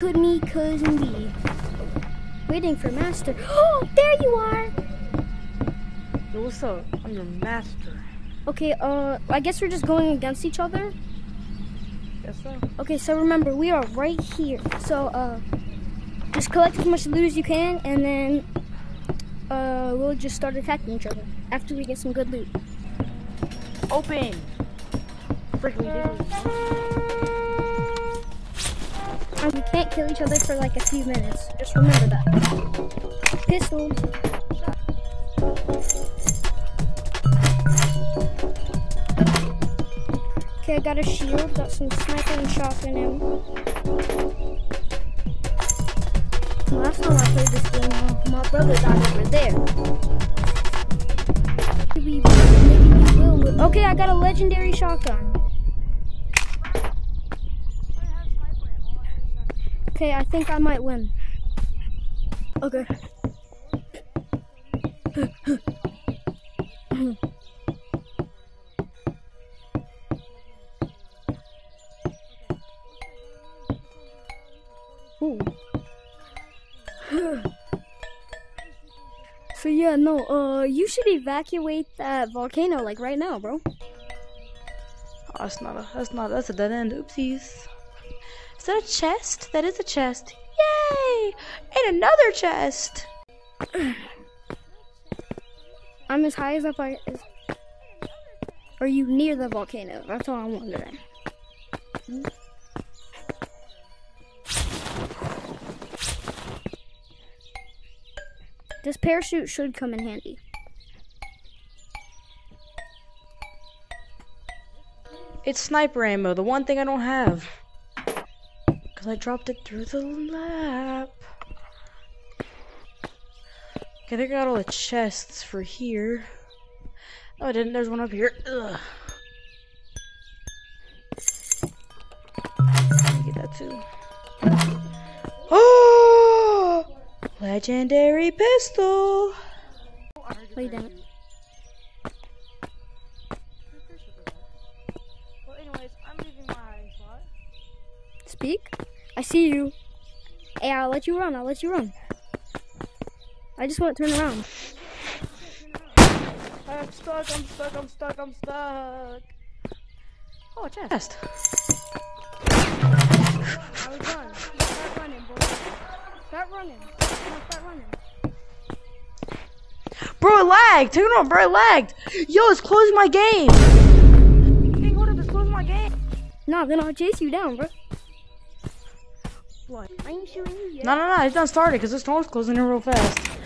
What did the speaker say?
Could me, cousin B. Waiting for master. Oh, there you are. Yo, what's up? I'm your master. Okay, uh, I guess we're just going against each other. Yes, sir. Okay, so remember, we are right here. So, uh, just collect as much loot as you can, and then, uh, we'll just start attacking each other after we get some good loot. Open. Freaking And we can't kill each other for like a few minutes. Just remember that. Pistol. Okay, I got a shield, got some sniper and shotgun ammo. Last time I played this game, my- my brother died over there. Maybe. Okay, I got a legendary shotgun. Okay, I think I might win. Okay. Ooh. so yeah, no, uh, you should evacuate that volcano like right now, bro. Oh, that's not a. That's not. That's a dead end. Oopsies. Is that a chest? That is a chest. Yay! And another chest. I'm as high as up I. As, are you near the volcano? That's all I'm wondering. This parachute should come in handy. It's sniper ammo. The one thing I don't have. Cause I dropped it through the lap. Okay, think got all the chests for here. Oh, I didn't. There's one up here. Ugh. Get that too. Oh! Legendary pistol. Well, Speak. I see you. Hey, I'll let you run. I'll let you run. I just want to turn around. I'm stuck, I'm stuck, I'm stuck, I'm stuck. Oh, a chest. I was done. Start running, boy. Start running. Come on, Start running. Bro, it lagged. Take it on, bro, it lagged. Yo, it's closing my game. Dang, hold up, it's closing my game. No, then I'll chase you down, bro. What? I ain't shooting you yet. No, no, no, it's not started because the storm's closing in real fast.